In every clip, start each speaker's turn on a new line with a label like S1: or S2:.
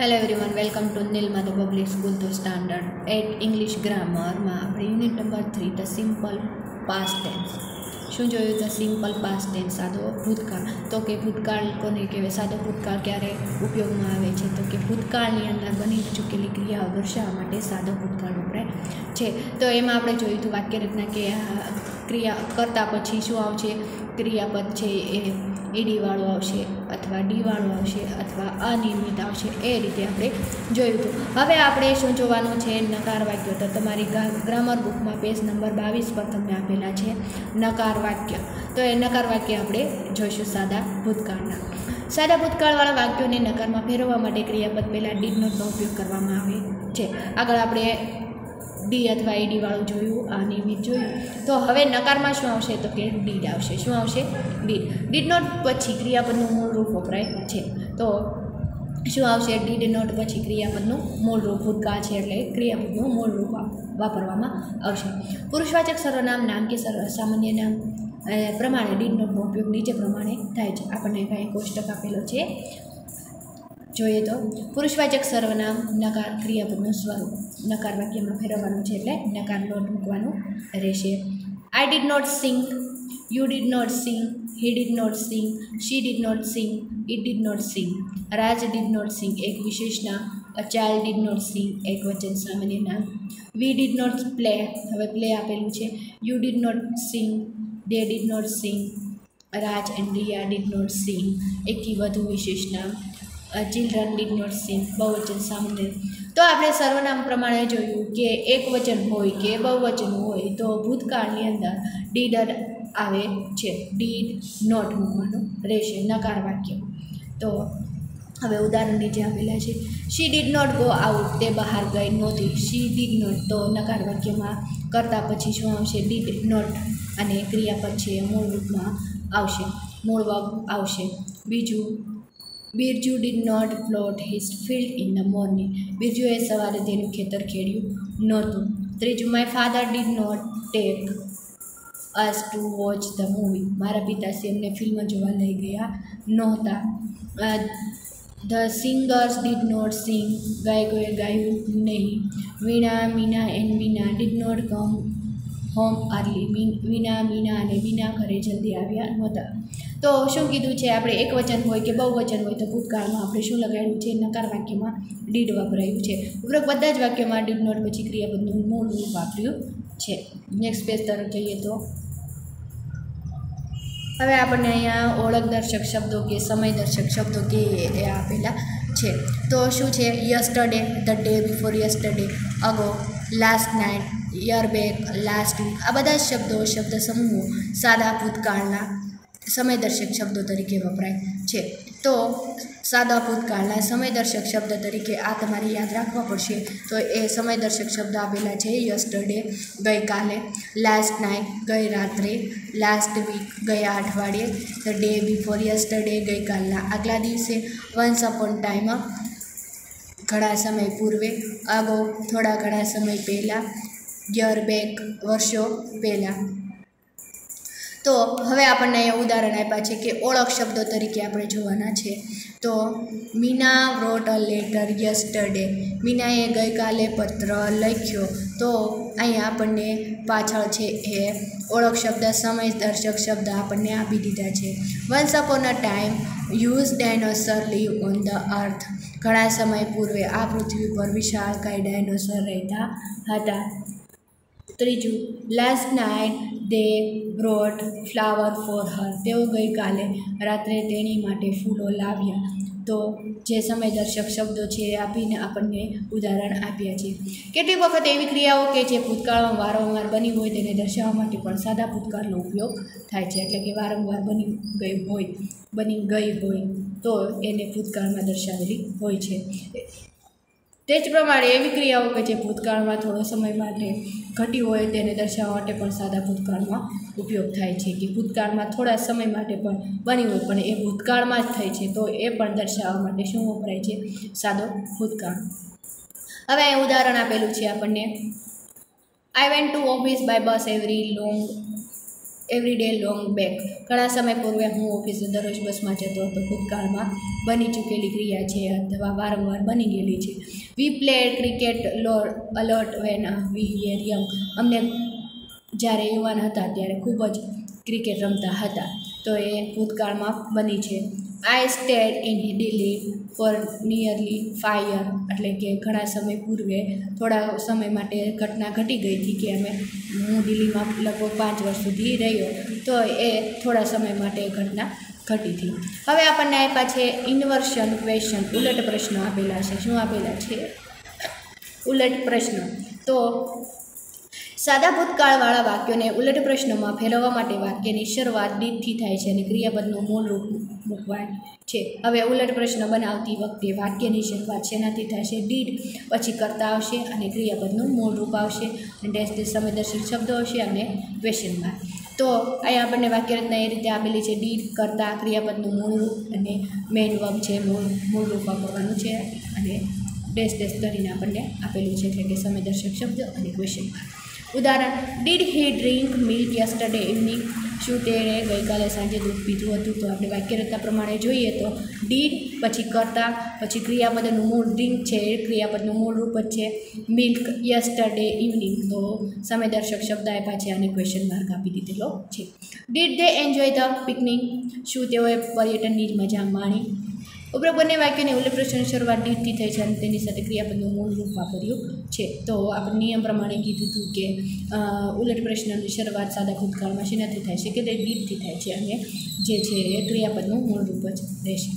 S1: Hello everyone welcome to Neelma the public school તો standard eight English ગ્રામરમાં આપણે unit number three the simple past tense શું જોયું? The simple past tense સાદો ભૂતકાળ. તો કે ભૂતકાળ કોને કહેવાય? સાદો ભૂતકાળ ક્યારે ઉપયોગમાં આવે છે? તો કે ભૂતકાળની અંદર બની ચૂકેલી ક્રિયાઓ દર્શાવવા માટે સાદો ભૂતકાળ વપરાય છે. તો એમાં આપણે જોયું હતું વાક્ય રચના કે ક્રિયા કરતા પછી શું આવશે? ક્રિયાપદ છે એ ઈડીવાળું આવશે અથવા ડીવાળું આવશે અથવા અનિયમિત આવશે એ રીતે આપણે જોયું હતું. હવે આપણે શું જોવાનું છે નકાર વાક્યો? તો તમારી ગ્રામર બુકમાં પેજ નંબર બાવીસ પર તમને આપેલા છે નકાર વાક્ય. તો એ નકાર વાક્ય આપણે જોઈશું સાદા ભૂતકાળના. સાદા ભૂતકાળવાળા વાક્યોને નકારમાં ફેરવવા માટે ક્રિયાપદ પહેલાં ડીડ ઉપયોગ કરવામાં આવે છે. આગળ આપણે ડી અથવા ઈડી વાળું જોયું, આ નિયમિત જોયું. તો હવે નકારમાં શું આવશે? તો કે ડીડ આવશે. શું આવશે? ડીડ ડીડ નોટ પછી ક્રિયાપદનું મૂળ રૂપ વપરાય છે. તો શું આવશે? ડીડ નોટ પછી ક્રિયાપદનું મૂળ રૂપ ભૂતકાળ છે એટલે ક્રિયાપદનું મૂળ રૂપ વાપરવામાં આવશે. પુરુષવાચક સર્વનામ નામ કે સર્વ સામાન્ય નામ પ્રમાણે ડીડ નોટનો ઉપયોગ નીચે પ્રમાણે થાય છે. આપણને કાંઈ કોષ્ટક આપેલો છે. જોઈએ તો પુરુષવાચક સર્વનામ નકાર ક્રિયાપદનું સ્વરૂપ નકાર વાક્યમાં ફેરવવાનું છે એટલે નકાર નોટ મૂકવાનું રહેશે I did not sing you did not sing he did not sing she did not sing it did not sing Raj did not sing એક વિશેષના a child did not sing એક વચન સામાન્ય નામ વી ડીડ નોટ પ્લે હવે play આપેલું છે you did not sing they did not sing Raj and Riya did not sing એકથી વધુ વિશેષ નામ ચિલ્ડ્રન ડીડ નોટ સિંગ બહુવચન સામાન્ય તો આપણે સર્વનામ પ્રમાણે જોયું કે એક વચન હોય કે બહુવચન હોય તો ભૂતકાળની અંદર ડીડ આવે છે. ડીડ નોટ મૂકવાનું રહેશે. નકાર વાક્ય. તો હવે ઉદાહરણ નીચે આપેલા છે. She did not go out તે બહાર ગઈ નહોતી. શી ડીડ નોટ તો નકાર વાક્યમાં કરતાં પછી શું આવશે? ડીડ નોટ અને ક્રિયાપદ છે મૂળ રૂપમાં આવશે. મૂળ આવશે. બીજું Birju did not plot his field in the morning બિરજુએ સવારે તેનું ખેતર ખેડ્યું નહોતું. ત્રીજું my father did not take us to watch the movie મારા પિતાશ્રી અમને ફિલ્મ જોવા લઈ ગયા નહોતા. The singers did not sing ગાયકોએ ગાયું નહીં. Veena, Meena and Veena did not come home early Veena Meena અને મીના ઘરે જલ્દી આવ્યા નહોતા. તો શું કીધું છે? આપણે એક વચન હોય કે બહુ વચન હોય તો ભૂતકાળમાં આપણે શું લગાડ્યું છે? નકાર વાક્યમાં ડીડ વાપરાયું છે. ઉપરોક્ત બધા જ વાક્યોમાં ડીડ નોટ પછી ક્રિયાપદનું મૂળ રૂપ વાપર્યું છે. નેક્સ્ટ પેજ તરફ જઈએ તો. હવે આપણને અહીંયા ઓળખ દર્શક શબ્દો કે સમય દર્શક શબ્દો કે એ આપેલા છે. તો શું છે? Yesterday the day before yesterday ago last night year back last week આ બધા જ શબ્દો શબ્દ સમૂહો સાદા ભૂતકાળના સમયદર્શક શબ્દો તરીકે વપરાય છે. તો સાદા ભૂતકાળના સમયદર્શક શબ્દ તરીકે આ તમારે યાદ રાખવા પડશે. તો એ સમયદર્શક શબ્દ આપેલા છે યસ્ટરડે, ગઈકાલે, લાસ્ટ નાઇટ ગઈ રાત્રે, લાસ્ટ વીક ગયા અઠવાડિયે, ધ ડે બિફોર યસ્ટરડે, ગઈકાલના આગલા દિવસે, વન્સ અપોન ટાઈમ ઘણા સમય પૂર્વે, આગો, થોડા ઘણા સમય પહેલાં, યર બેક, વર્ષો પહેલાં. તો હવે આપણને અહીંયા ઉદાહરણ આપ્યા છે કે ઓળખ શબ્દો તરીકે આપણે જોવાના છે. તો, Meena wrote a letter yesterday મીનાએ ગઈકાલે પત્ર લખ્યો. તો અહીંયા આપણને પાછળ છે એ ઓળખ શબ્દ સમય દર્શક શબ્દ આપણને આપી દીધા છે. Once upon a time use dinosaur live on the earth ઘણા સમય પૂર્વે આ પૃથ્વી પર વિશાળ કાંઈ ડાયનોસર રહેતા હતા. ત્રીજું last night they brought flower for her તેઓ ગઈકાલે રાત્રે તેણી માટે ફૂલો લાવ્યા. તો જે સમયદર્શક શબ્દો છે એ આપીને આપણને ઉદાહરણ આપ્યા છે. કેટલીક વખત એવી ક્રિયાઓ કે જે ભૂતકાળમાં વારંવાર બની હોય તેને દર્શાવવા માટે પણ સાદા ભૂતકાળનો ઉપયોગ થાય છે. એટલે કે વારંવાર બની ગઈ હોય, બની ગઈ હોય તો એને ભૂતકાળમાં દર્શાવેલી હોય છે. તે જ પ્રમાણે એવી ક્રિયાઓ કે જે ભૂતકાળમાં થોડો સમય માટે ઘટી હોય તેને દર્શાવવા માટે પણ સાદા ભૂતકાળમાં ઉપયોગ થાય છે કે ભૂતકાળમાં થોડા સમય માટે પણ બની હોય, પણ એ ભૂતકાળમાં જ થાય છે તો એ પણ દર્શાવવા માટે શું વપરાય છે? સાદો ભૂતકાળ. હવે ઉદાહરણ આપેલું છે આપણને. I went to office by bus every long every day long back ઘણા સમય પૂર્વે હું ઓફિસે દરરોજ બસમાં જતો હતો. ભૂતકાળમાં બની ચૂકેલી ક્રિયા છે અથવા વારંવાર બની ગયેલી છે. વી પ્લે ક્રિકેટ લોર અલર્ટ વેન વી વેર યંગ અમને જ્યારે યુવાન હતા ત્યારે ખૂબ જ ક્રિકેટ રમતા હતા. તો એ ભૂતકાળમાં બની છે. I stayed in Delhi for nearly five year એટલે કે ઘણા સમય પૂર્વે, થોડા સમય માટે ઘટના ઘટી ગઈ હતી કે અમે, હું દિલ્હીમાં લગભગ પાંચ વર્ષ સુધી રહ્યો, તો એ થોડા સમય માટે ઘટના ઘટી હતી. હવે આપણને આપ્યા છે ઇન્વર્શન ક્વેશ્ચન ઉલટ પ્રશ્ન આપેલા છે. શું આપેલા છે? ઉલટ પ્રશ્ન. તો સાદા ભૂતકાળવાળા વાક્યોને ઉલટ પ્રશ્નોમાં ફેરવવા માટે વાક્યની શરૂઆત દીઠથી થાય છે અને ક્રિયાપદનું મૂળ રૂપ મૂકવાય છે. હવે ઉલટ પ્રશ્ન બનાવતી વખતે વાક્યની શરૂઆત શેનાથી થશે? દીઠ પછી કરતા આવશે અને ક્રિયાપદનું મૂળ રૂપ આવશે અને ડેશ સમયદર્શક શબ્દો હશે અને ક્વેશ્ચન તો અહીંયા આપણને વાક્યરચના એ રીતે આપેલી છે. ડીડ, કરતા, ક્રિયાપદનું મૂળ રૂપ અને મેઇન વર્બ છે. મૂળ મૂળ રૂપ વાપરવાનું છે અને ડેશ ડેશ કરીને આપણને આપેલું છે, એટલે કે સમયદર્શક શબ્દ અને ક્વેશ્ચન માર્ક ઉદાહરણ did he drink milk yesterday evening શું તેણે ગઈકાલે સાંજે દૂધ પીધું હતું? તો આપણે વાક્યરચના પ્રમાણે જોઈએ તો ડીડ પછી કરતા, પછી ક્રિયાપદનું મૂળ ડ્રિંક છે, એ ક્રિયાપદનું મૂળ રૂપ જ છે મિલ્ક યસ્ટરડે ઇવનિંગ તો સમયદર્શક શબ્દ આપ્યા છે અને ક્વેશ્ચન માર્ક આપી દીધેલો છે. Did they enjoy the picnic શું તેઓએ પર્યટનની મજા માણી? ઉપરોક્ત બંને વાક્યોની ઉલ્લેખ પ્રશ્નની શરૂઆત ડીટથી થઈ છે અને તેની સાથે ક્રિયાપદનું મૂળ રૂપ વાપર્યું છે. તો આપણે નિયમ પ્રમાણે કીધું હતું કે ઉલટ પ્રશ્નની શરૂઆત સાદા ભૂતકાળમાં શેનાથી થાય છે કે તે ડીટથી થાય છે અને જે છે ક્રિયાપદનું મૂળ રૂપ જ રહેશે.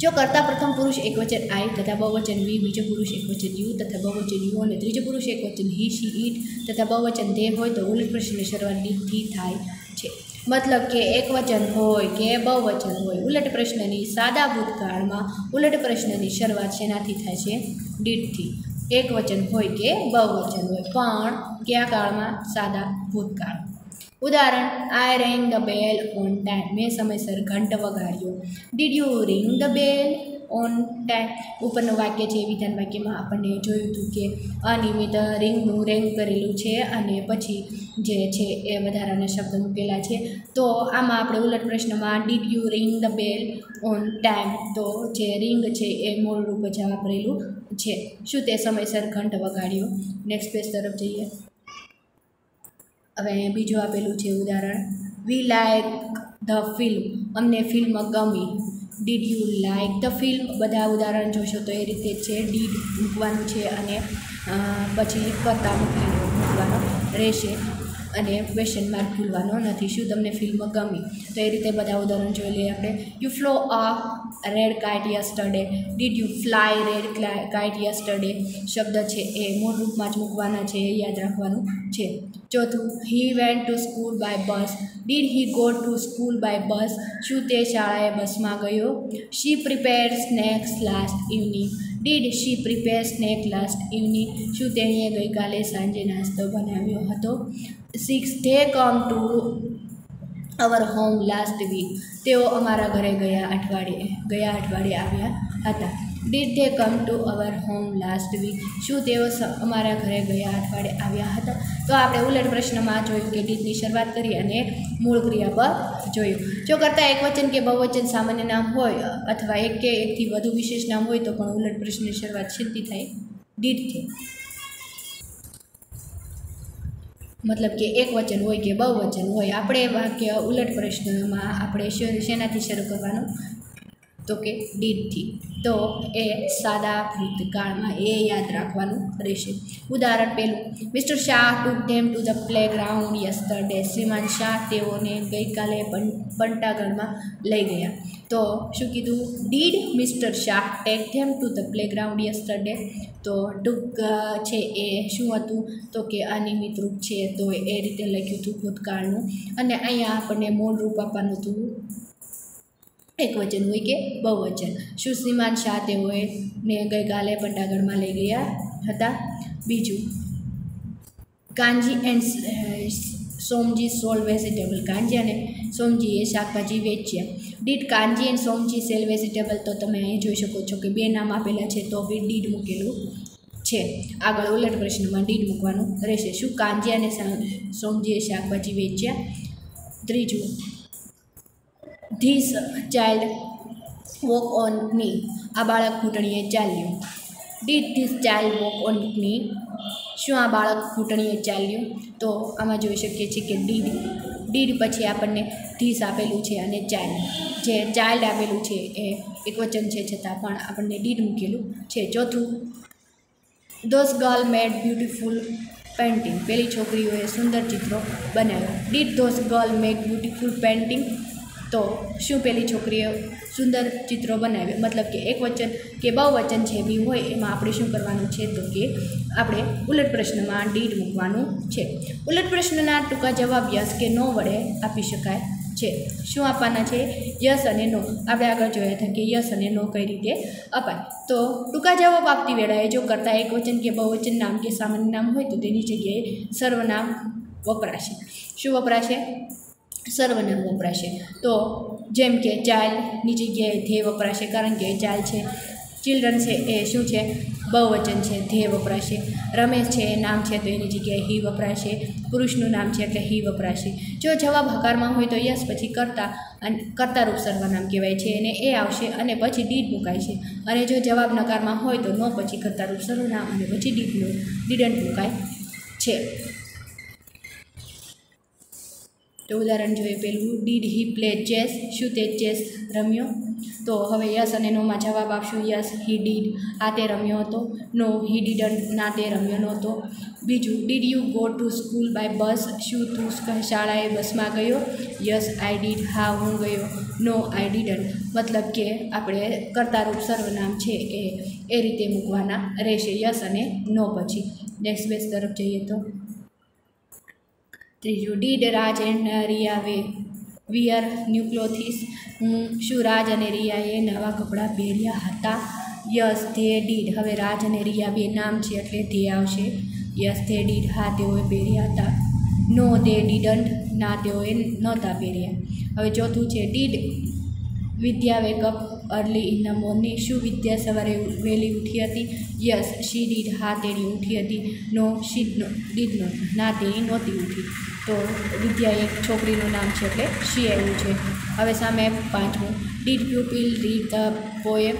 S1: જો કરતા પ્રથમ પુરુષ એકવચન આઈ તથા બહુવચન વી, બીજો પુરુષ એકવચન યુ તથા બહુવચન યુ અને ત્રીજો પુરુષ એકવચન હી, શી, ઈટ તથા બહુવચન તે હોય તો ઉલટ પ્રશ્નની શરૂઆત ડીટથી થાય છે. મતલબ કે એકવચન હોય કે બહુવચન હોય, ઉલટ પ્રશ્નની સાદા ભૂતકાળમાં ઉલટ પ્રશ્નની શરૂઆત શેનાથી થાય છે? ડીડથી એકવચન હોય કે બહુવચન હોય, પણ કયા કાળમાં? સાદા ભૂતકાળ ઉદાહરણ I rang the bell on time મેં સમયસર ઘંટ વગાડ્યો did you ring the bell on time ઉપરનું વાક્ય છે વિધાન વાક્યમાં આપણને જોયું હતું કે અનિયમિત રિંગનું રેંગ કરેલું છે અને પછી જે છે એ વધારાના શબ્દ મૂકેલા છે તો આમાં આપણે ઉલટ પ્રશ્નમાં did you ring the bell on time તો જે રિંગ છે એ મૂળ રૂપ જ વાપરેલું છે શું તે સમયસર ઘંટ વગાડ્યો નેક્સ્ટ પેજ તરફ જઈએ હવે બીજું આપેલું છે ઉદાહરણ. વી લાઈક ધ ફિલ્મ અમને ફિલ્મ ગમી. Did you like the film બધા ઉદાહરણ જોશો તો એ રીતે છે. ડીડ મૂકવાનું છે અને પછી કરતા મૂકી મૂકવાનો રહેશે. અને ક્વેશ્ચન માર્ક ભૂલવાનો નથી. શું તમને ફિલ્મ ગમી? તો એ રીતે બધા ઉદાહરણ જોઈ લઈએ આપણે. You flow a red kite yesterday did you fly red kite yesterday શબ્દ છે એ મૂળ રૂપમાં જ મૂકવાના છે, એ યાદ રાખવાનું છે. ચોથું he went to school by bus did he go to school by bus શું તે શાળાએ બસમાં ગયો? She prepare snacks last evening did she prepare snack last evening શું તેણીએ ગઈકાલે સાંજે નાસ્તો બનાવ્યો હતો? Six they come to our home last week તેઓ અમારા ઘરે ગયા અઠવાડિયે ગયા અઠવાડિયે આવ્યા હતા. Did they come to our home last week શું તેઓ અમારા ઘરે ગયા અઠવાડિયે આવ્યા હતા? તો આપણે ઉલટ પ્રશ્નમાં જોયું કે ડીડની શરૂઆત કરી અને મૂળ ક્રિયા પર જોયું. જો કરતાં એક વચન કે બહુવચન સામાન્ય નામ હોય, અથવા એક કે એકથી વધુ વિશેષ નામ હોય, તો પણ ઉલટ પ્રશ્નની શરૂઆત શેથી થાય ડીડથી મતલબ કે એક વચન હોય કે બહુવચન હોય, આપણે વાક્ય ઉલટ પ્રશ્નમાં આપણે શેનાથી શરૂ કરવાનું? તો કે ડીડથી તો એ સાદા ભૂતકાળમાં એ યાદ રાખવાનું રહેશે. ઉદાહરણ પહેલું, mister Shah to them to the playground yesterday. શ્રીમાન શાહ તેઓને ગઈકાલે બં- બંટાગઢમાં લઈ ગયા. તો શું કીધું? Did mister Shah take them to the playground yesterday? તો ટૂંક છે એ શું હતું? તો કે અનિયમિત રૂપ છે તો એ રીતે લખ્યું હતું ભૂતકાળનું. અને અહીંયા આપણને મૂળ રૂપ આપવાનું હતું એક વચન હોય કે બહુવચન. શું શ્રીમાન શાહ તેઓએ ને ગઈકાલે પંડાગઢમાં લઈ ગયા હતા. બીજું કાંજી and Somji sold vegetable. Kanji અને સોમજીએ શાકભાજી વેચ્યા. Did Kanji and Somji sell vegetable તો તમે અહીં જોઈ શકો છો કે બે નામ આપેલા છે, તો બી ડીડ મૂકેલું છે. આગળ ઉલટ પ્રશ્નમાં ડીડ મૂકવાનું રહેશે. શું કાંજી અને સોમજીએ શાકભાજી વેચ્યા? ત્રીજું ધીસ ચાઇલ્ડ વોક ઓનની. આ બાળક ઘૂંટણીએ ચાલ્યું. Did this child walk on knee શું આ બાળક ઘૂંટણીએ ચાલ્યું? તો આમાં જોઈ શકીએ છીએ કે ડીડ ડીડ પછી આપણને ધીસ આપેલું છે અને ચાઇલ્ડ જે ચાઇલ્ડ આપેલું છે એ એક વચન છે છતાં પણ આપણને ડીડ મૂકેલું છે. ચોથું those girl made beautiful painting પેલી છોકરીઓએ સુંદર ચિત્રો બનાવ્યા. Did those girl make beautiful painting તો શું પેલી છોકરીએ સુંદર ચિત્રો બનાવ્યા? મતલબ કે એક વચન કે બહુ વચન છે બી હોય એમાં આપણે શું કરવાનું છે? તો કે આપણે ઉલટ પ્રશ્નમાં ડીડ મૂકવાનું છે. ઉલટ પ્રશ્નના ટૂંકા જવાબ યસ કે નો વડે આપી શકાય છે. શું આપવાના છે? યસ અને નો. આપણે આગળ જોયા હતા કે યસ અને નો કઈ રીતે અપાય. તો ટૂંકા જવાબ આપતી વેળાએ જો કરતાં એક વચન કે બહુવચન નામ કે સામાન્ય નામ હોય તો તેની જગ્યાએ સર્વનામ વપરાશે. શું વપરાશે? સર્વનામ વપરાશે. તો જેમ કે ચાઇલ્ડની જગ્યાએ ધ્યેય વપરાશે, કારણ કે ચાઇલ્ડ છે ચિલ્ડ્રન છે, એ શું છે? બહુવચન છે, ધ્યેય વપરાશે. રમેશ છે, એ નામ છે, તો એની જગ્યાએ હી વપરાશે. પુરુષનું નામ છે, એટલે હી વપરાશે. જો જવાબ હકારમાં હોય તો યસ પછી કરતા અને કર્તારૂપ સર્વનામ કહેવાય છે અને એ આવશે અને પછી ડીડ મુકાય છે. અને જો જવાબ નકારમાં હોય તો નો પછી કર્તારૂપ સર્વનામ અને પછી ડીડનું ડીડન્ટ મુકાય છે. તો ઉદાહરણ જોઈએ પેલું ડીડ હી પ્લે ચેસ શું તે ચેસ રમ્યો? તો હવે યસ અને નોમાં જવાબ આપશું. યસ હી ડીડ આ તે રમ્યો હતો. નો હી ડીડન્ટ ના, તે રમ્યો નહોતો. બીજું did you go to school by bus શું તું શાળાએ બસમાં ગયો? યસ આઈ ડીડ હા, હું ગયો. નો આઈ ડીડન્ટ મતલબ કે આપણે કર્તારૂપ સર્વનામ છે એ એ રીતે મૂકવાના રહેશે. યસ અને નો પછી. નેક્સ્ટ બેસ તરફ જઈએ તો. ત્રીજું did Raj and Riya we wear new clothes હું શું રાજ અને રિયાએ નવા કપડાં પહેર્યા હતા. યસ ધે ડીડ હવે રાજ અને રિયા બે નામ છે એટલે ધે આવશે. યસ ધે ડીડ હા, તેઓએ પહેર્યા હતા. નો દે ડીડન્ટ ના, તેઓએ નહોતા પહેર્યા. હવે ચોથું છે did Vidya wake up early in the morning શું વિદ્યા સવારે વહેલી ઉઠી હતી? યસ શી ડીડ હા તેણી ઉઠી હતી. નો શી ડીડ નો ના, તેણી નહોતી ઉઠી. તો વિદ્યા એક છોકરીનું નામ છે એટલે શી આવ્યું છે. હવે સામે પાંચમું. Did pupil read the poem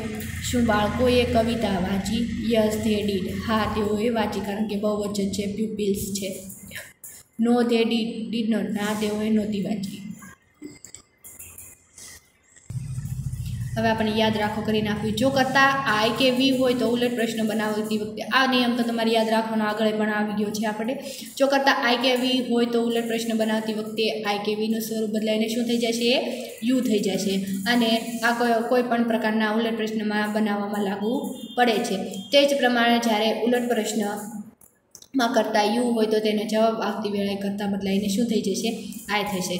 S1: શું બાળકોએ કવિતા વાંચી? યસ ધે ડીડ હા, તેઓએ વાંચી, કારણ કે બહુ વચન છે પ્યુપિલ્સ છે. No they did did no ના, તેઓએ નહોતી વાંચી. હવે આપણે યાદ રાખો કરી નાખ્યું જો કરતાં આઈ કે વી હોય તો ઉલટ પ્રશ્ન બનાવતી વખતે. આ નિયમ તો તમારે યાદ રાખવાનો આગળ પણ આવી ગયો છે આપણે. જો કરતાં આઈ કે વી હોય તો ઉલટ પ્રશ્ન બનાવતી વખતે આઈ કે વીનું સ્વરૂપ બદલાઈને શું થઈ જશે? યુ થઈ જશે. અને આ કોઈ પણ પ્રકારના ઉલટ પ્રશ્નમાં બનાવવામાં લાગુ પડે છે. તે જ પ્રમાણે જ્યારે ઉલટ પ્રશ્નમાં કરતાં યુ હોય તો તેને જવાબ આપતી વેળાએ કરતાં બદલાઈને શું થઈ જશે? આય થશે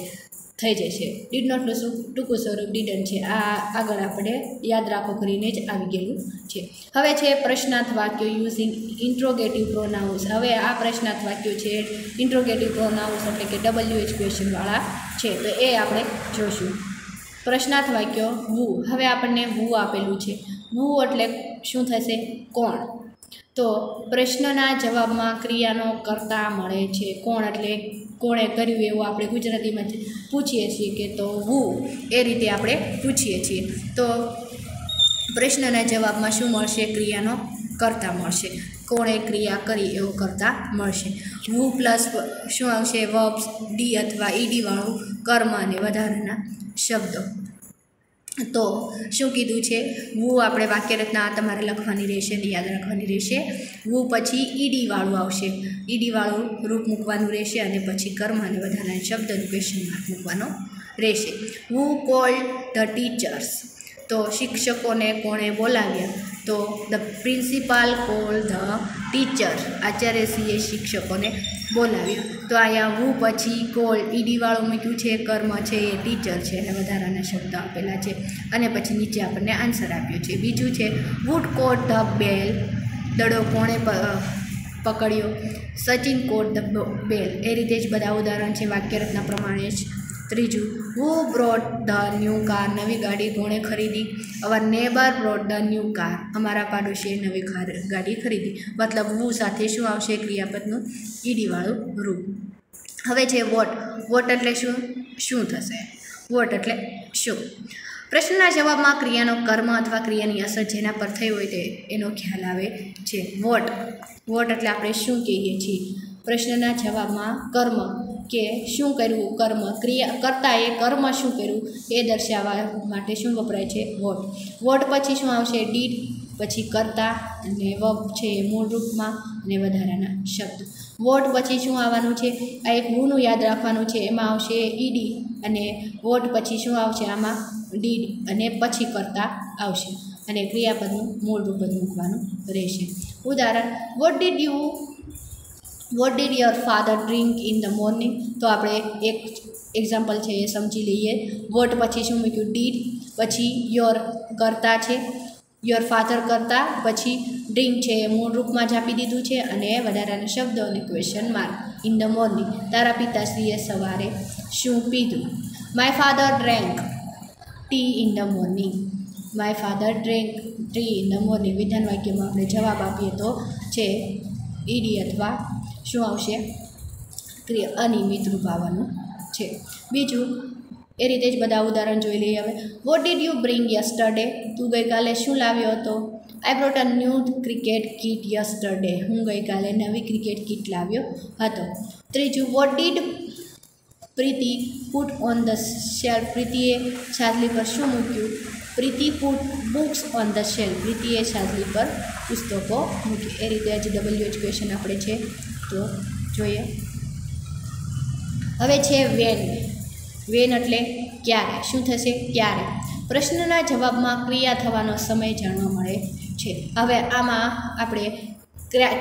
S1: થઈ જશે ડીડ નોટનું શું ટૂંકું સ્વરૂપ ડીડન છે. આ આગળ આપણે યાદ રાખો કરીને જ આવી ગયેલું છે. હવે છે પ્રશ્નાર્થ વાક્યો યુઝિંગ ઇન્ટ્રોગેટિવ પ્રોનાઉન્સ હવે આ પ્રશ્નાર્થ વાક્યો છે ઇન્ટ્રોગેટિવ પ્રોનાઉન્સ એટલે કે ડબલ્યુ એચ ક્વેશ્ચનવાળા છે. તો એ આપણે જોશું. પ્રશ્નાર્થ વાક્યો વુ હવે આપણને વુ આપેલું છે. વુ એટલે શું થશે? કોણ? તો પ્રશ્નના જવાબમાં ક્રિયાનો કરતા મળે છે. કોણ એટલે કોણે કર્યું એવું આપણે ગુજરાતીમાં પૂછીએ છીએ કે તો હું? એ રીતે આપણે પૂછીએ છીએ. તો પ્રશ્નના જવાબમાં શું મળશે? ક્રિયાનો કરતા મળશે. કોણે ક્રિયા કરી એવું કરતા મળશે. વુ પ્લસ શું આવશે? વર્બ્સ ડી અથવા ઈડીવાળું કર્મ અને વધારાના શબ્દો. તો શું કીધું છે? વુ આપણે વાક્યરચના તમારે લખવાની રહેશે યાદ રાખવાની રહેશે. વુ પછી ઈડીવાળું આવશે. ઈડીવાળું રૂપ મૂકવાનું રહેશે અને પછી કર્મ અને વધારાના શબ્દનું ક્વેશ્ચન માર્ક મૂકવાનો રહેશે. Who call the teachers. તો શિક્ષકોને કોણે બોલાવ્યા? તો the principal call the teacher આચાર્યશ્રીએ શિક્ષકોને બોલાવ્યા. તો અહીંયા હું પછી કોલ ઈડીવાળું મૂક્યું છે, કર્મ છે, એ ટીચર છે અને વધારાના શબ્દ આપેલા છે. અને પછી નીચે આપણને આન્સર આપ્યો છે. બીજું છે વુડ કોટ ધ બેલ દડો કોણે પકડ્યો? સચિન કોટ ધ બેલ એ રીતે જ બધા ઉદાહરણ છે. વાક્યરચના પ્રમાણે જ ત્રીજું, who brought the new car નવી ગાડી કોણે ખરીદી. Our neighbour brought the new car. અમારા પાડોશીએ નવી કાર, ગાડી ખરીદી. મતલબ હું સાથે શું આવશે? ક્રિયાપદનું ઈડીવાળું રૂપ. હવે છે વોટ. વોટ એટલે શું? શું થશે? વોટ એટલે શું? પ્રશ્નના જવાબમાં ક્રિયાનો કર્મ અથવા ક્રિયાની અસર જેના પર થઈ હોય તે, એનો ખ્યાલ આવે છે. વોટ. વોટ એટલે આપણે શું કહીએ છીએ? પ્રશ્નના જવાબમાં કર્મ. કે શું કરવું? કર્મ ક્રિયા કરતા એ કર્મ શું કર્યું? એ દર્શાવવા માટે શું વપરાય છે? વોટ. વોટ પછી શું આવશે? ડીડ પછી કરતા અને વબ છે મૂળ રૂપમાં અને વધારાના શબ્દ. વોટ પછી શું આવવાનું છે? આ એક ગુનું યાદ રાખવાનું છે. એમાં આવશે ઈડી અને વોટ પછી શું આવશે? આમાં ડીડ અને પછી કરતા આવશે. અને ક્રિયાપદનું મૂળ રૂપ જ મૂકવાનું રહેશે. ઉદાહરણ, what did you what did your father drink in the morning તો આપણે એક એક્ઝામ્પલ છે એ સમજી લઈએ. વોટ પછી શું મૂક્યું? ડીડ પછી યોર કરતા છે. યોર ફાધર કરતા પછી ડ્રિંક છે એ મૂળ રૂપમાં જ આપી દીધું છે અને વધારાના શબ્દો અને question mark in the morning તારા પિતાશ્રીએ સવારે શું પીધું? My father drank tea in the morning my father drank tea in the morning વિધાન વાક્યમાં આપણે જવાબ આપીએ તો છે ઈડી અથવા શું આવશે? ક્રિયા, અનિયમિત રૂપ આવવાનું છે. બીજું, એ રીતે જ બધા ઉદાહરણ જોઈ લઈએ હવે. What did you bring yesterday તું ગઈકાલે શું લાવ્યો હતો? I brought a new cricket kit yesterday હું ગઈકાલે નવી ક્રિકેટ કિટ લાવ્યો હતો. ત્રીજું what did Preeti put on the shelf પ્રીતિએ છાજલી પર શું મૂક્યું? Preeti put books on the shelf પ્રીતિએ છાજલી પર પુસ્તકો મૂકી એ રીતે આજે ડબલ્યુ એજ્યુકેશન આપણે છે. તો જોઈએ. હવે છે વેન. વેન એટલે ક્યારે? શું થશે? ક્યારે? પ્રશ્નના જવાબમાં ક્રિયા થવાનો સમય જાણવા મળે છે. હવે આમાં આપણે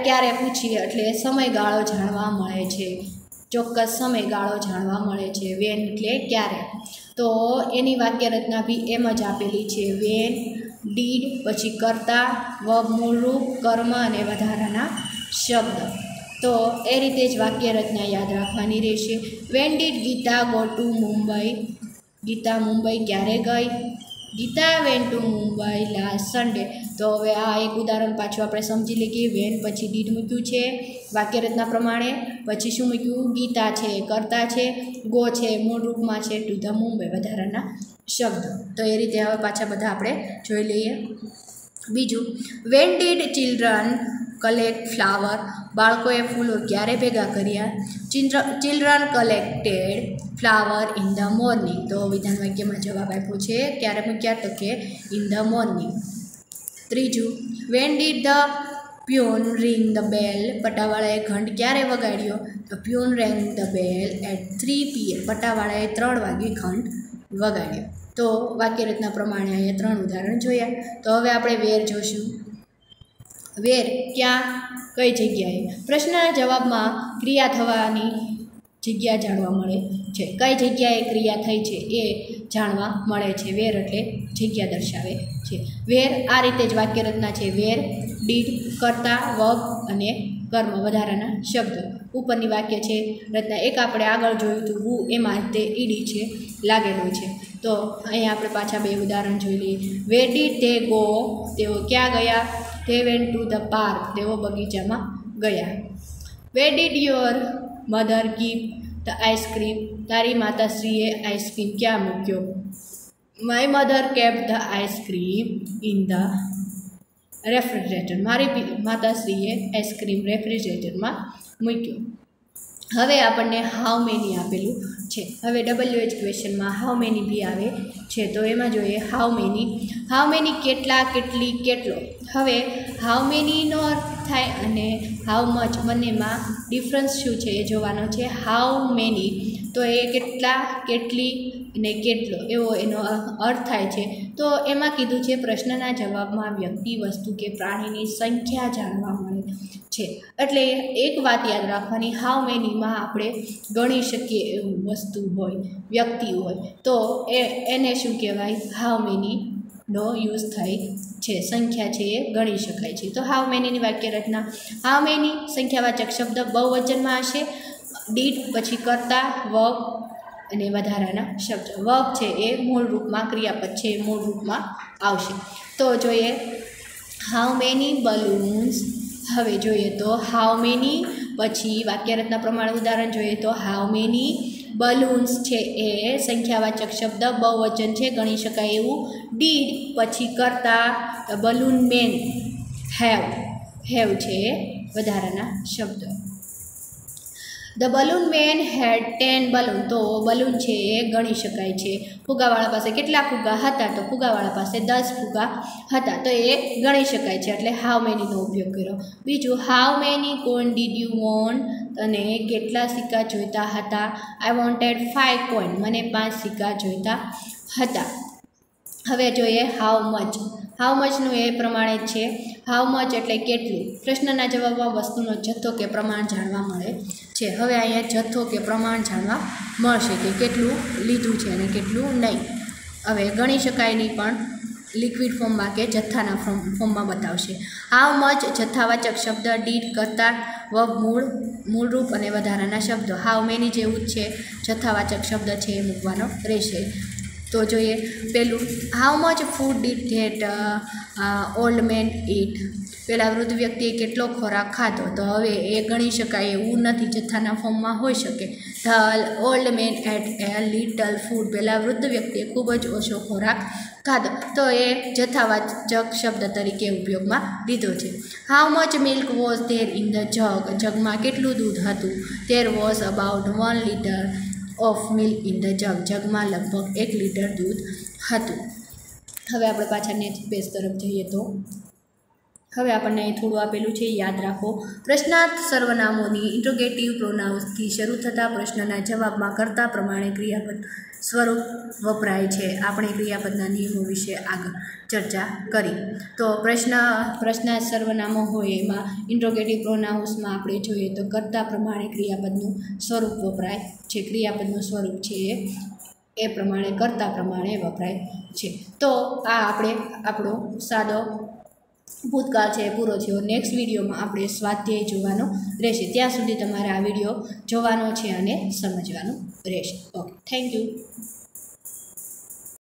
S1: ક્યારે પૂછીએ એટલે સમયગાળો જાણવા મળે છે. ચોક્કસ સમયગાળો જાણવા મળે છે. વેન એટલે ક્યારે? તો એની વાક્યરચના બી એમ જ આપેલી છે. વેન ડીડ પછી કરતા, વ મૂળરૂપ, કર્મ અને વધારાના શબ્દ. તો એ રીતે જ વાક્યરચના યાદ રાખવાની રહેશે. When did Geeta go to Mumbai Geeta Mumbai ક્યારે ગઈ? Geeta went to Mumbai last Sunday તો હવે આ એક ઉદાહરણ પાછું આપણે સમજી લઈએ કે વેન પછી ડીડ મૂક્યું છે વાક્યરચના પ્રમાણે. પછી શું મૂક્યું? ગીતા છે, કરતા છે, ગો છે, મૂળ રૂપમાં છે ટુ ધ મુંબઈ વધારાના શબ્દ. તો એ રીતે હવે પાછા બધા આપણે જોઈ લઈએ. બીજું when did children collect flower બાળકોએ ફૂલો ક્યારે ભેગા કર્યા? Children children collected flower in the morning તો વિધાન વાક્યમાં જવાબ આપ્યો છે, ક્યારે મૂક્યા? તો કે ઇન ધ મોર્નિંગ ત્રીજું when did the peon ring the bell પટાવાળાએ ઘંટ ક્યારે વગાડ્યો? તો peon rang the bell at three PM પટાવાળાએ ત્રણ વાગે ઘંટ વગાડ્યો. તો વાક્યરચના પ્રમાણે અહીંયા ત્રણ ઉદાહરણ જોયા. તો હવે આપણે વેર જોશું. વેર ક્યાં, કઈ જગ્યાએ? પ્રશ્નના જવાબમાં ક્રિયા થવાની જગ્યા જાણવા મળે છે. કઈ જગ્યાએ ક્રિયા થઈ છે એ જાણવા મળે છે. વેર એટલે જગ્યા દર્શાવે છે. વેર આ રીતે જ વાક્યરચના છે. વેર, ડીડ, કરતા, વગ અને કર્મ વધારાના શબ્દો. ઉપરની વાક્ય છે રચના એક આપણે આગળ જોયું હતું વુ એમાં તે ઈડી છે, લાગેલું છે. તો અહીંયા આપણે પાછા બે ઉદાહરણ જોઈ લઈએ. વેર, ડીડ તે ગો, તેઓ ક્યાં ગયા? તે વેન ટુ ધ પાર્ક તેઓ બગીચામાં ગયા. Where did your mother give the ice cream તારી માતાશ્રીએ આઈસ્ક્રીમ ક્યાં મૂક્યો? My mother kept the ice cream in the refrigerator મારી માતાશ્રીએ આઈસ્ક્રીમ રેફ્રિજરેટરમાં મૂક્યો. હવે આપણને હાઉ મેની આપેલું? છે. હવે ડબલ્યુ એચ ક્વેશ્ચનમાં હાઉ મેની બી આવે છે તો એમાં જોઈએ હાઉ મેની હાઉ મેની કેટલા, કેટલી, કેટલો? હવે હાઉ મેનીનો અર્થ થાય અને હાઉ મચ બંનેમાં ડિફરન્સ શું છે એ જોવાનો છે. હાઉ મેની તો એ કેટલા, કેટલી ને કેટલો, એવો એનો અર્થ થાય છે. તો એમાં કીધું છે, પ્રશ્નના જવાબમાં વ્યક્તિ વસ્તુ કે પ્રાણીની સંખ્યા જાણવા મળે છે. એટલે એક વાત યાદ રાખવાની હાઉ મેનીમાં આપણે ગણી શકીએ એવું વસ્તુ હોય, વ્યક્તિ હોય, તો એ, એને શું કહેવાય? હાઉ મેનીનો યુઝ થાય છે, સંખ્યા છે એ ગણી શકાય છે. તો હાઉ મેનીની વાક્ય રચના હાઉ મેની સંખ્યાવાચક શબ્દ બહુવચનમાં હશે ડીડ પછી કરતા વર્ક અને વધારાના શબ્દ. વર્ક છે એ મૂળ રૂપમાં, ક્રિયાપદ છે એ મૂળ રૂપમાં આવશે. તો જોઈએ હાઉ મેની બલૂન્સ હવે જોઈએ તો હાઉ મેની પછી વાક્યરચના પ્રમાણે ઉદાહરણ જોઈએ તો હાઉ મેની બલૂન્સ છે એ સંખ્યાવાચક શબ્દ, બહુવચન છે, ગણી શકાય એવું. ડીડ પછી કરતા બલૂન મેન હેવ હેવ છે વધારાના શબ્દ. The balloon man had ten balloon તો બલૂન છે એ ગણી શકાય છે. ફુગાવાળા પાસે કેટલા ફુગા હતા? તો ફુગાવાળા પાસે દસ ફુગા હતા. તો એ ગણી શકાય છે. એટલે હાઉ મેનીનો ઉપયોગ કર્યો? બીજું how many coin did you want અને કેટલા સિક્કા જોઈતા હતા? આઈ વોન્ટેડ ફાઇવ કોઈન મને પાંચ સિક્કા જોઈતા હતા. હવે જોઈએ હાઉ મચ હાઉ મચનું એ પ્રમાણે છે. હાઉ મચ એટલે કેટલું? પ્રશ્નના જવાબમાં વસ્તુનો જથ્થો કે પ્રમાણ જાણવા મળે છે. હવે અહીંયા જથ્થો કે પ્રમાણ જાણવા મળશે કે કેટલું લીધું છે અને કેટલું નહીં. હવે ગણી શકાયની પણ લિક્વિડ ફોર્મમાં કે જથ્થાના ફોર્મ ફોર્મમાં બતાવશે. હાઉ મચ જથ્થાવાચક શબ્દ ડીડ કરતા વબ મૂળ, મૂળરૂપ અને વધારાના શબ્દો. હાઉ મેની જેવું જ છે. જથ્થાવાચક શબ્દ છે એ મૂકવાનો રહેશે. તો જોઈએ, પેલું how much food did that old man eat પહેલાં વૃદ્ધ વ્યક્તિએ કેટલો ખોરાક ખાધો? તો હવે એ ગણી શકાય એવું નથી, જથ્થાના ફોર્મમાં હોઈ શકે. The old man ate a little food પહેલાં વૃદ્ધ વ્યક્તિએ ખૂબ જ ઓછો ખોરાક ખાધો. તો એ જથ્થાવાચક શબ્દ તરીકે ઉપયોગમાં લીધો છે. How much milk was there in the jug જગમાં કેટલું દૂધ હતું? There was about one litre of milk in the jug. જગમાં લગભગ એક લીટર દૂધ હતું. હવે આપણે પાછા નેક્સ્ટ પેજ તરફ જઈએ તો. હવે આપણને અહીં થોડું આપેલું છે, યાદ રાખો. પ્રશ્નાર્થ સર્વનામોની ઇન્ટ્રોગેટિવ પ્રોનાઉન્સથી શરૂ થતા પ્રશ્નના જવાબમાં કરતા પ્રમાણે ક્રિયાપદ સ્વરૂપ વપરાય છે. આપણે ક્રિયાપદના નિયમો વિશે આગળ ચર્ચા કરી. તો પ્રશ્ન, પ્રશ્નાર્થ સર્વનામો હોય એમાં ઇન્ટ્રોગેટિવ પ્રોનાઉન્સમાં આપણે જોઈએ તો કરતા પ્રમાણે ક્રિયાપદનું સ્વરૂપ વપરાય છે. ક્રિયાપદનું સ્વરૂપ છે એ એ પ્રમાણે કરતા પ્રમાણે વપરાય છે. તો આ આપણે આપણો સાદો ભૂતકાળ છે પૂરો થયો. નેક્સ્ટ વિડીયોમાં આપણે સ્વાધ્યાય જોવાનો રહેશે. ત્યાં સુધી તમારે આ વીડિયો જોવાનો છે અને સમજવાનું રહેશે. Okay thank you